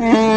Mm-hmm.